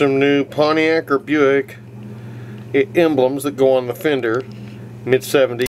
some new Pontiac or Buick emblems that go on the fender, mid 70s.